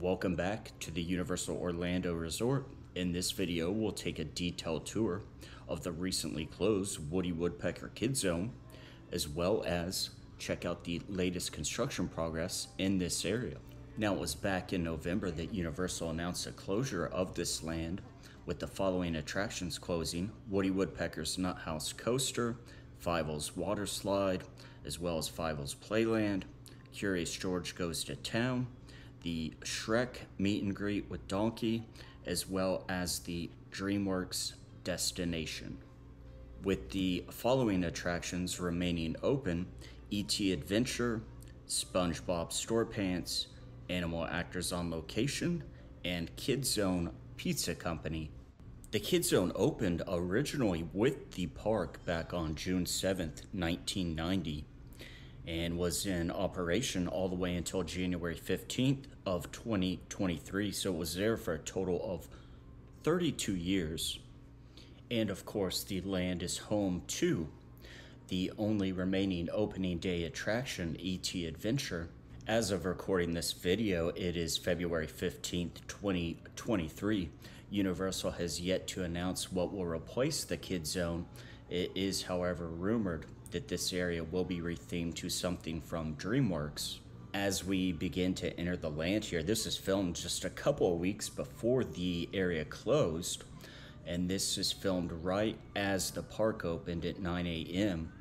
Welcome back to the Universal Orlando Resort. In this video, we'll take a detailed tour of the recently closed Woody Woodpecker Kid Zone, as well as check out the latest construction progress in this area. Now, it was back in November that Universal announced the closure of this land with the following attractions closing Woody Woodpecker's Nut House Coaster, Fievel's Water Slide, as well as Fievel's Playland, Curious George Goes to Town, the Shrek Meet and Greet with Donkey, as well as the DreamWorks Destination. With the following attractions remaining open E.T. Adventure, SpongeBob SquarePants, Animal Actors on Location, and Kids Zone Pizza Company. The Kids Zone opened originally with the park back on June 7th, 1990, and was in operation all the way until January 15th of 2023. So it was there for a total of 32 years. And of course, the land is home to the only remaining opening day attraction, ET Adventure. As of recording this video, it is February 15th, 2023. Universal has yet to announce what will replace the Kid Zone. It is, however, rumored that this area will be rethemed to something from DreamWorks. As we begin to enter the land here, this is filmed just a couple of weeks before the area closed, and this is filmed right as the park opened at 9 a.m.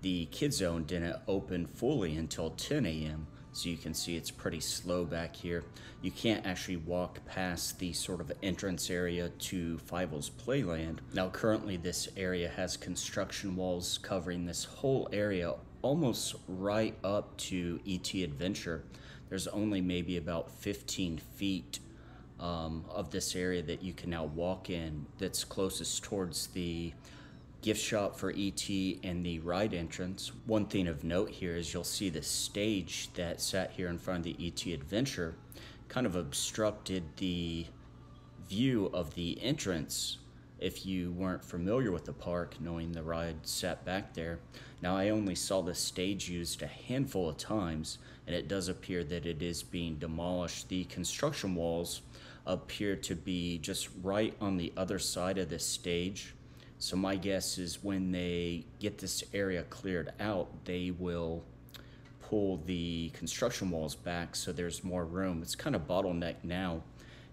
The Kid Zone didn't open fully until 10 a.m. So you can see it's pretty slow back here. You can't actually walk past the sort of entrance area to Fievel's Playland. Now currently this area has construction walls covering this whole area almost right up to ET Adventure. There's only maybe about 15 feet um, of this area that you can now walk in that's closest towards the gift shop for ET and the ride entrance. One thing of note here is you'll see the stage that sat here in front of the ET Adventure kind of obstructed the view of the entrance if you weren't familiar with the park, knowing the ride sat back there. Now, I only saw the stage used a handful of times, and it does appear that it is being demolished. The construction walls appear to be just right on the other side of the stage so my guess is when they get this area cleared out, they will pull the construction walls back so there's more room. It's kind of bottleneck now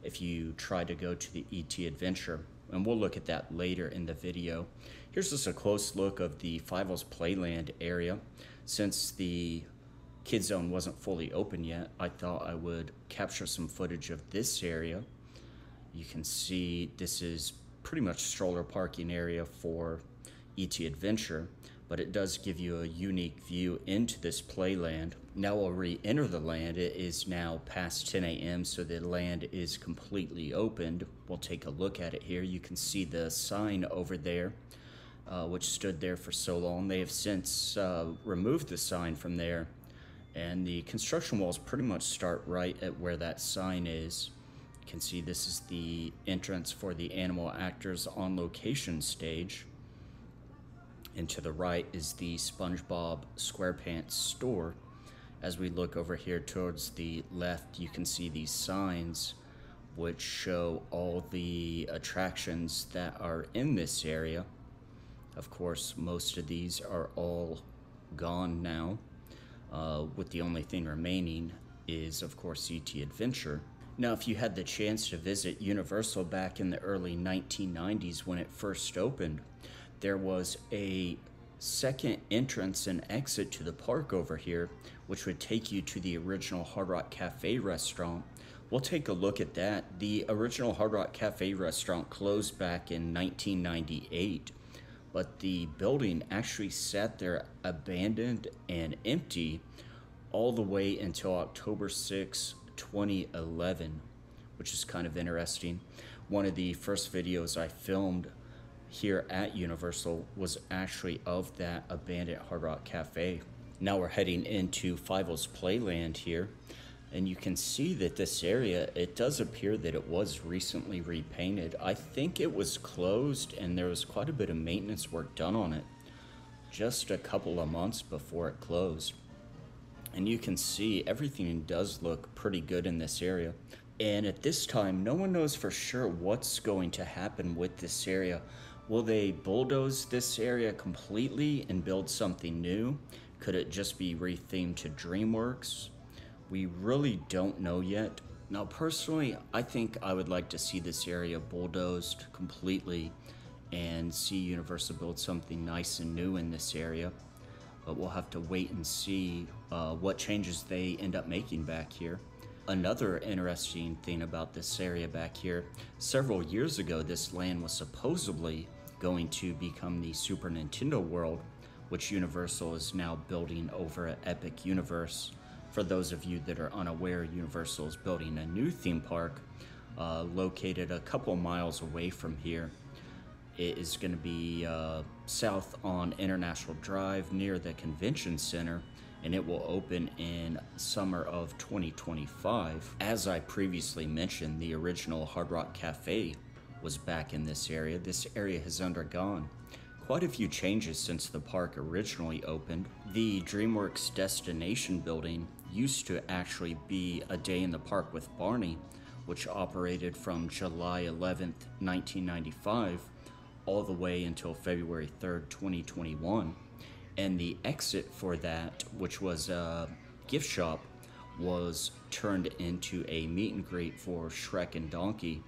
if you try to go to the ET Adventure. And we'll look at that later in the video. Here's just a close look of the Fievel's Playland area. Since the Kid Zone wasn't fully open yet, I thought I would capture some footage of this area. You can see this is pretty much stroller parking area for ET Adventure, but it does give you a unique view into this playland. Now we'll re-enter the land. It is now past 10 a.m., so the land is completely opened. We'll take a look at it here. You can see the sign over there, uh, which stood there for so long. They have since uh, removed the sign from there, and the construction walls pretty much start right at where that sign is can see this is the entrance for the Animal Actors on Location stage. And to the right is the SpongeBob SquarePants store. As we look over here towards the left, you can see these signs which show all the attractions that are in this area. Of course, most of these are all gone now, uh, with the only thing remaining is, of course, ET Adventure. Now, if you had the chance to visit Universal back in the early 1990s when it first opened, there was a second entrance and exit to the park over here, which would take you to the original Hard Rock Cafe restaurant. We'll take a look at that. The original Hard Rock Cafe restaurant closed back in 1998, but the building actually sat there abandoned and empty all the way until October 6, 2011, which is kind of interesting. One of the first videos I filmed here at Universal was actually of that abandoned Hard Rock Cafe. Now we're heading into Fievel's Playland here, and you can see that this area, it does appear that it was recently repainted. I think it was closed and there was quite a bit of maintenance work done on it just a couple of months before it closed and you can see everything does look pretty good in this area. And at this time, no one knows for sure what's going to happen with this area. Will they bulldoze this area completely and build something new? Could it just be rethemed to DreamWorks? We really don't know yet. Now, personally, I think I would like to see this area bulldozed completely and see Universal build something nice and new in this area. But we'll have to wait and see uh, what changes they end up making back here. Another interesting thing about this area back here, several years ago, this land was supposedly going to become the Super Nintendo world, which Universal is now building over at Epic Universe. For those of you that are unaware, Universal is building a new theme park uh, located a couple miles away from here. It is going to be uh, south on International Drive near the convention center, and it will open in summer of 2025. As I previously mentioned, the original Hard Rock Cafe was back in this area. This area has undergone quite a few changes since the park originally opened. The DreamWorks Destination building used to actually be a day in the park with Barney, which operated from July 11th, 1995, all the way until February 3rd, 2021. And the exit for that, which was a gift shop, was turned into a meet and greet for Shrek and Donkey,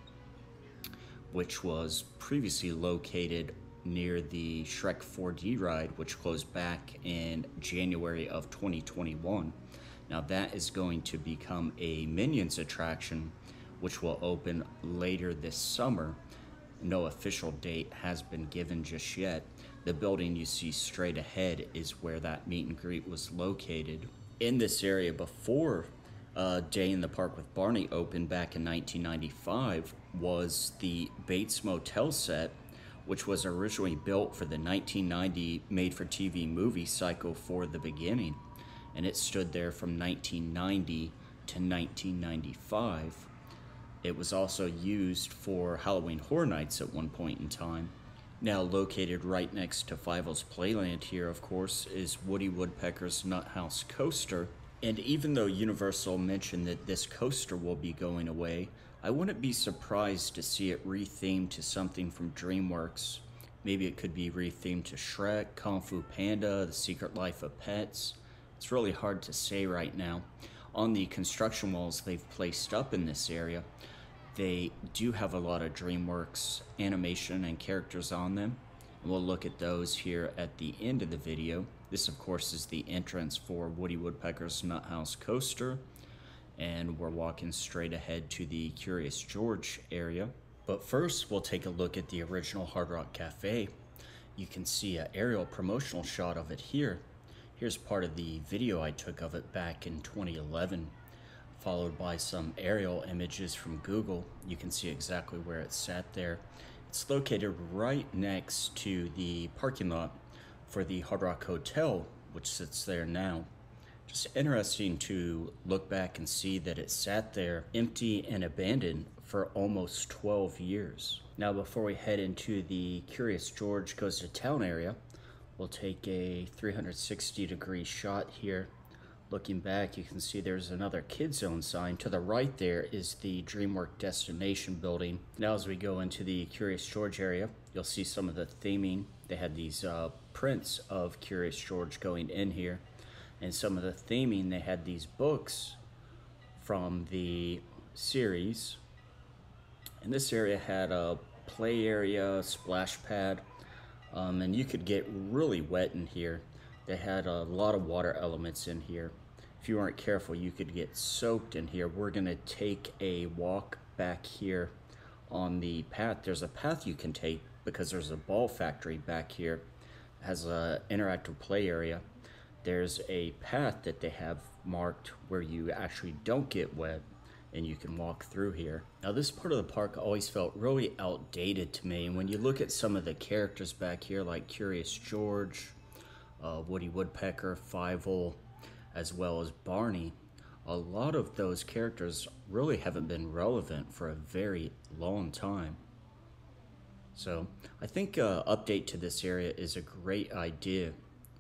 which was previously located near the Shrek 4D ride, which closed back in January of 2021. Now that is going to become a Minions attraction, which will open later this summer. No official date has been given just yet. The building you see straight ahead is where that meet and greet was located. In this area before uh, Day in the Park with Barney opened back in 1995 was the Bates Motel set, which was originally built for the 1990 made for TV movie Psycho for the Beginning and it stood there from 1990 to 1995. It was also used for Halloween Horror Nights at one point in time. Now, located right next to Fievel's Playland here, of course, is Woody Woodpecker's Nut House Coaster. And even though Universal mentioned that this coaster will be going away, I wouldn't be surprised to see it rethemed to something from DreamWorks. Maybe it could be rethemed to Shrek, Kung Fu Panda, The Secret Life of Pets, it's really hard to say right now. On the construction walls they've placed up in this area, they do have a lot of DreamWorks animation and characters on them. We'll look at those here at the end of the video. This, of course, is the entrance for Woody Woodpecker's Nut House Coaster. And we're walking straight ahead to the Curious George area. But first, we'll take a look at the original Hard Rock Cafe. You can see an aerial promotional shot of it here. Here's part of the video I took of it back in 2011, followed by some aerial images from Google. You can see exactly where it sat there. It's located right next to the parking lot for the Hard Rock Hotel, which sits there now. Just interesting to look back and see that it sat there empty and abandoned for almost 12 years. Now, before we head into the Curious George Goes to Town area, We'll take a 360 degree shot here. Looking back, you can see there's another Kid Zone sign. To the right there is the DreamWorks Destination building. Now as we go into the Curious George area, you'll see some of the theming. They had these uh, prints of Curious George going in here. And some of the theming, they had these books from the series. And this area had a play area, splash pad, um, and you could get really wet in here. They had a lot of water elements in here. If you weren't careful, you could get soaked in here. We're gonna take a walk back here on the path. There's a path you can take because there's a ball factory back here. It has a interactive play area. There's a path that they have marked where you actually don't get wet and you can walk through here. Now this part of the park always felt really outdated to me and when you look at some of the characters back here like Curious George, uh, Woody Woodpecker, Fievel, as well as Barney, a lot of those characters really haven't been relevant for a very long time. So I think uh, update to this area is a great idea.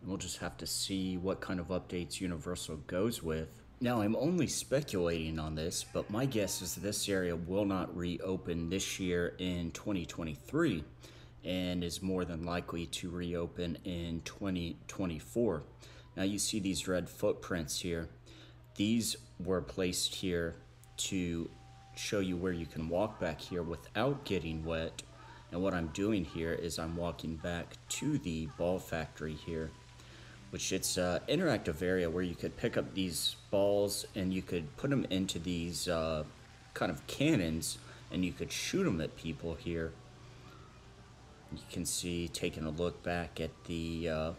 We'll just have to see what kind of updates Universal goes with. Now, I'm only speculating on this, but my guess is this area will not reopen this year in 2023 and is more than likely to reopen in 2024. Now, you see these red footprints here. These were placed here to show you where you can walk back here without getting wet. And what I'm doing here is I'm walking back to the ball factory here which it's an interactive area where you could pick up these balls and you could put them into these uh, kind of cannons and you could shoot them at people here. You can see taking a look back at the uh,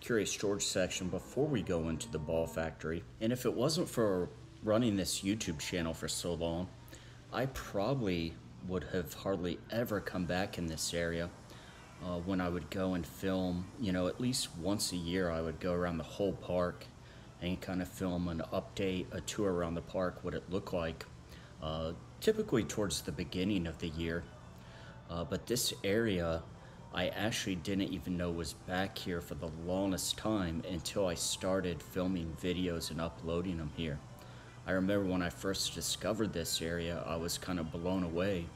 Curious George section before we go into the ball factory. And if it wasn't for running this YouTube channel for so long, I probably would have hardly ever come back in this area uh, when I would go and film, you know, at least once a year, I would go around the whole park and kind of film an update, a tour around the park, what it looked like, uh, typically towards the beginning of the year. Uh, but this area, I actually didn't even know was back here for the longest time until I started filming videos and uploading them here. I remember when I first discovered this area, I was kind of blown away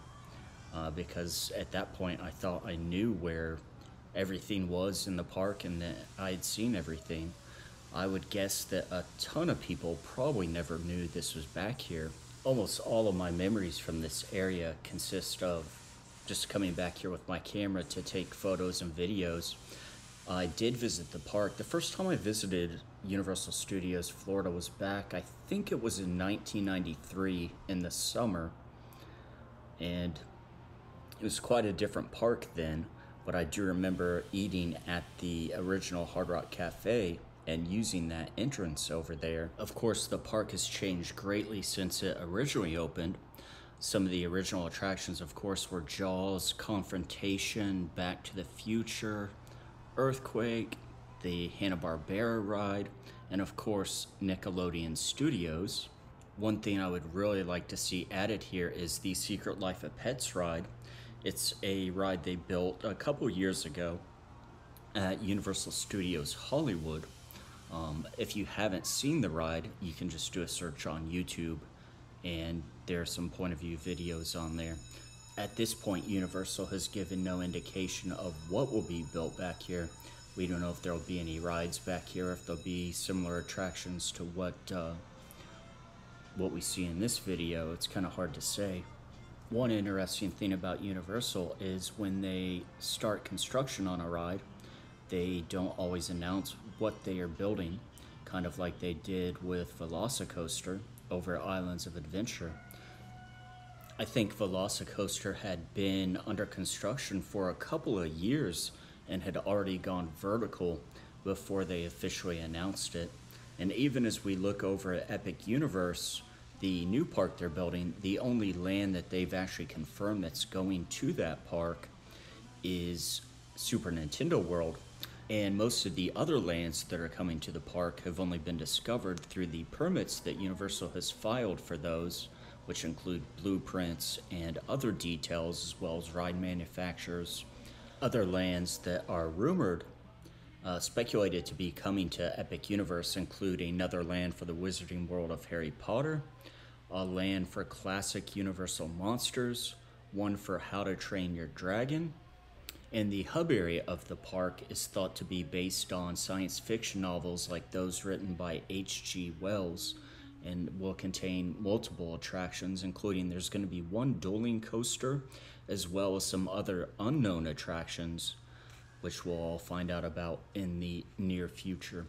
uh, because at that point I thought I knew where everything was in the park and that I had seen everything. I would guess that a ton of people probably never knew this was back here. Almost all of my memories from this area consist of just coming back here with my camera to take photos and videos. I did visit the park. The first time I visited Universal Studios Florida was back, I think it was in 1993 in the summer. And it was quite a different park then, but I do remember eating at the original Hard Rock Cafe and using that entrance over there. Of course, the park has changed greatly since it originally opened. Some of the original attractions, of course, were Jaws, Confrontation, Back to the Future, Earthquake, the Hanna-Barbera ride, and of course, Nickelodeon Studios. One thing I would really like to see added here is the Secret Life of Pets ride, it's a ride they built a couple years ago at Universal Studios Hollywood. Um, if you haven't seen the ride, you can just do a search on YouTube and there are some point of view videos on there. At this point, Universal has given no indication of what will be built back here. We don't know if there will be any rides back here, if there'll be similar attractions to what uh, what we see in this video. It's kind of hard to say. One interesting thing about Universal is when they start construction on a ride, they don't always announce what they are building, kind of like they did with Velocicoaster over Islands of Adventure. I think Velocicoaster had been under construction for a couple of years and had already gone vertical before they officially announced it. And even as we look over at Epic Universe, the new park they're building, the only land that they've actually confirmed that's going to that park is Super Nintendo World. And most of the other lands that are coming to the park have only been discovered through the permits that Universal has filed for those, which include blueprints and other details, as well as ride manufacturers. Other lands that are rumored, uh, speculated to be coming to Epic Universe include another land for the Wizarding World of Harry Potter, a land for classic Universal monsters, one for How to Train Your Dragon, and the hub area of the park is thought to be based on science fiction novels like those written by H.G. Wells and will contain multiple attractions, including there's going to be one dueling coaster as well as some other unknown attractions, which we'll all find out about in the near future.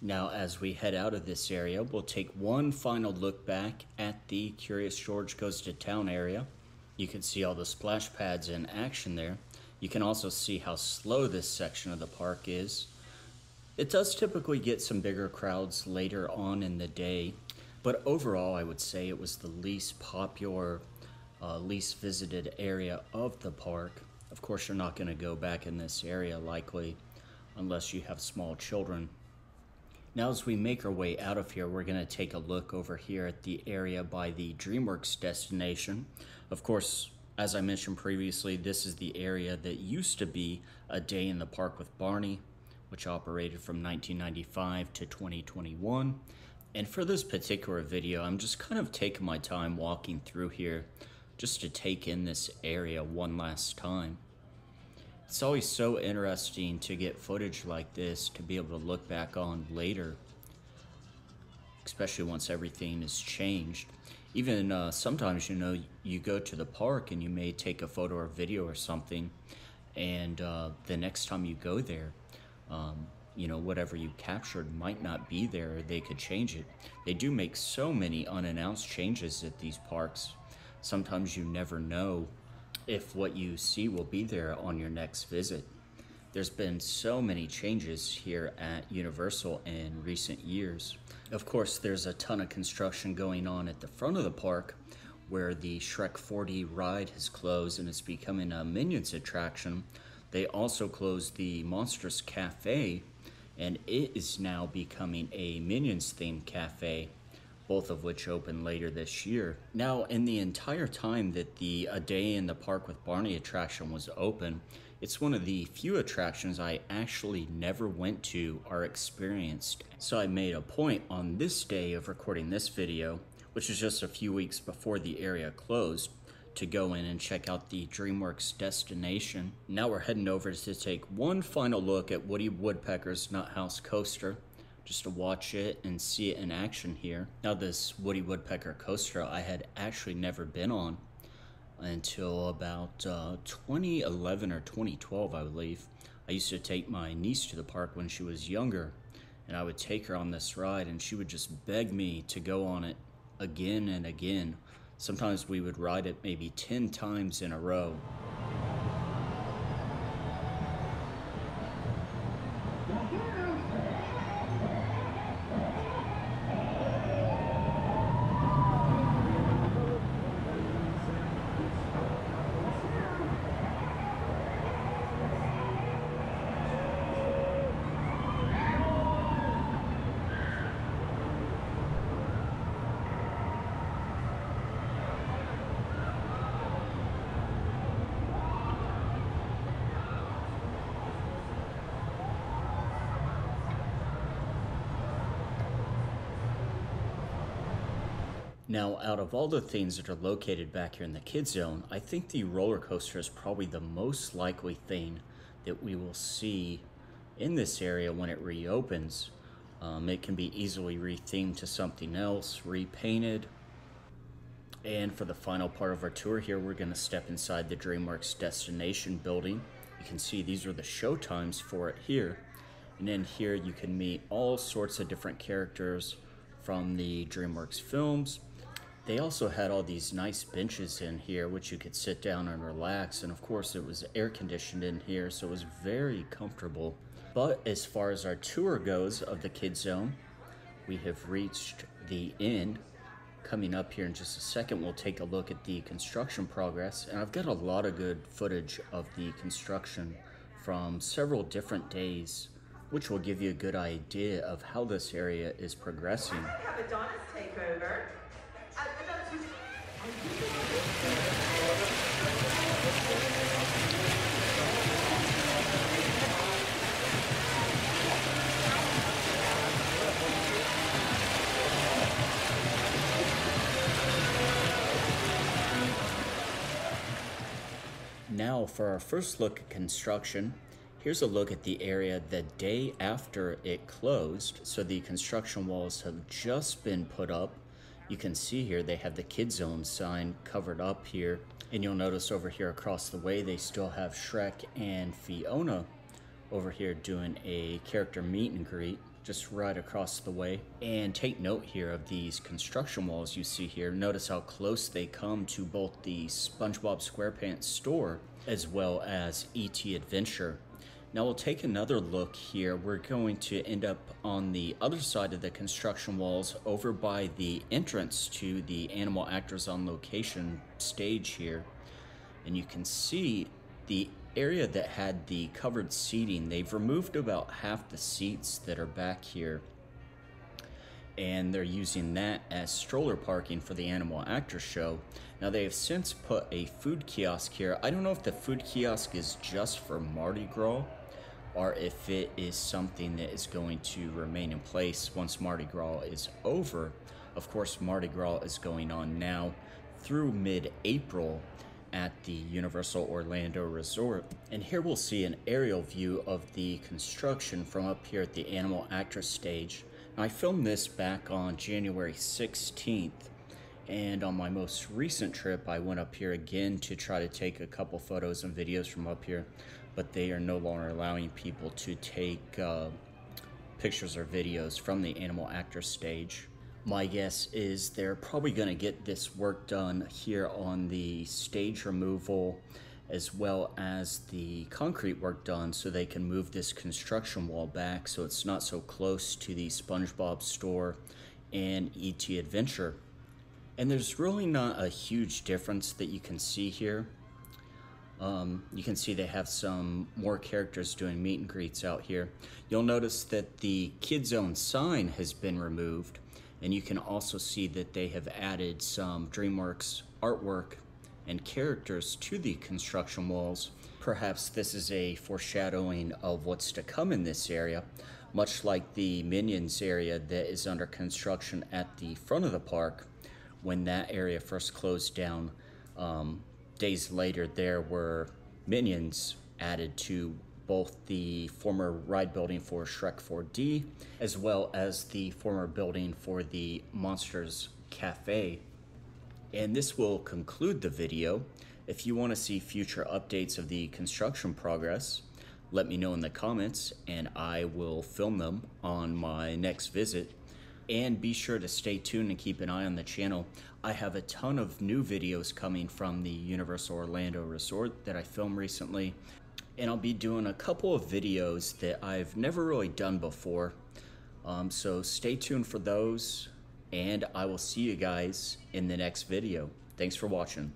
Now, as we head out of this area, we'll take one final look back at the Curious George Goes to Town area. You can see all the splash pads in action there. You can also see how slow this section of the park is. It does typically get some bigger crowds later on in the day, but overall I would say it was the least popular, uh, least visited area of the park. Of course, you're not going to go back in this area likely unless you have small children. Now as we make our way out of here, we're going to take a look over here at the area by the DreamWorks destination. Of course, as I mentioned previously, this is the area that used to be a day in the park with Barney, which operated from 1995 to 2021. And for this particular video, I'm just kind of taking my time walking through here just to take in this area one last time. It's always so interesting to get footage like this to be able to look back on later, especially once everything is changed. Even uh, sometimes, you know, you go to the park and you may take a photo or video or something, and uh, the next time you go there, um, you know, whatever you captured might not be there. They could change it. They do make so many unannounced changes at these parks. Sometimes you never know if what you see will be there on your next visit. There's been so many changes here at Universal in recent years. Of course, there's a ton of construction going on at the front of the park where the Shrek 4D ride has closed and it's becoming a Minions attraction. They also closed the Monsters Cafe and it is now becoming a Minions themed cafe, both of which open later this year. Now, in the entire time that the A Day in the Park with Barney attraction was open, it's one of the few attractions I actually never went to or experienced. So I made a point on this day of recording this video, which is just a few weeks before the area closed, to go in and check out the DreamWorks destination. Now we're heading over to take one final look at Woody Woodpecker's Nuthouse coaster just to watch it and see it in action here. Now this Woody Woodpecker coaster I had actually never been on until about uh, 2011 or 2012 I believe. I used to take my niece to the park when she was younger and I would take her on this ride and she would just beg me to go on it again and again Sometimes we would ride it maybe 10 times in a row. Now, out of all the things that are located back here in the kid zone, I think the roller coaster is probably the most likely thing that we will see in this area when it reopens. Um, it can be easily rethemed to something else, repainted. And for the final part of our tour here, we're going to step inside the DreamWorks destination building. You can see these are the show times for it here. And in here you can meet all sorts of different characters from the DreamWorks films, they also had all these nice benches in here, which you could sit down and relax. And of course, it was air conditioned in here, so it was very comfortable. But as far as our tour goes of the Kid Zone, we have reached the end. Coming up here in just a second, we'll take a look at the construction progress. And I've got a lot of good footage of the construction from several different days, which will give you a good idea of how this area is progressing. Now for our first look at construction, here's a look at the area the day after it closed. So the construction walls have just been put up you can see here they have the kid zone sign covered up here. And you'll notice over here across the way they still have Shrek and Fiona over here doing a character meet and greet just right across the way. And take note here of these construction walls you see here. Notice how close they come to both the SpongeBob SquarePants store as well as ET Adventure. Now we'll take another look here. We're going to end up on the other side of the construction walls over by the entrance to the Animal Actors on Location stage here. And you can see the area that had the covered seating, they've removed about half the seats that are back here. And they're using that as stroller parking for the Animal Actors show. Now they have since put a food kiosk here. I don't know if the food kiosk is just for Mardi Gras or if it is something that is going to remain in place once Mardi Gras is over. Of course, Mardi Gras is going on now through mid April at the Universal Orlando Resort. And here we'll see an aerial view of the construction from up here at the Animal Actors stage. Now, I filmed this back on January 16th, and on my most recent trip, I went up here again to try to take a couple photos and videos from up here, but they are no longer allowing people to take uh, pictures or videos from the Animal Actors stage. My guess is they're probably going to get this work done here on the stage removal as well as the concrete work done so they can move this construction wall back so it's not so close to the SpongeBob store and ET Adventure. And there's really not a huge difference that you can see here. Um, you can see they have some more characters doing meet and greets out here. You'll notice that the Kid Zone sign has been removed and you can also see that they have added some DreamWorks artwork and characters to the construction walls. Perhaps this is a foreshadowing of what's to come in this area, much like the Minions area that is under construction at the front of the park. When that area first closed down, um, days later, there were Minions added to both the former ride building for Shrek 4D as well as the former building for the Monsters Cafe. And this will conclude the video. If you want to see future updates of the construction progress, let me know in the comments and I will film them on my next visit. And be sure to stay tuned and keep an eye on the channel. I have a ton of new videos coming from the Universal Orlando Resort that I filmed recently and I'll be doing a couple of videos that I've never really done before. Um, so stay tuned for those, and I will see you guys in the next video. Thanks for watching.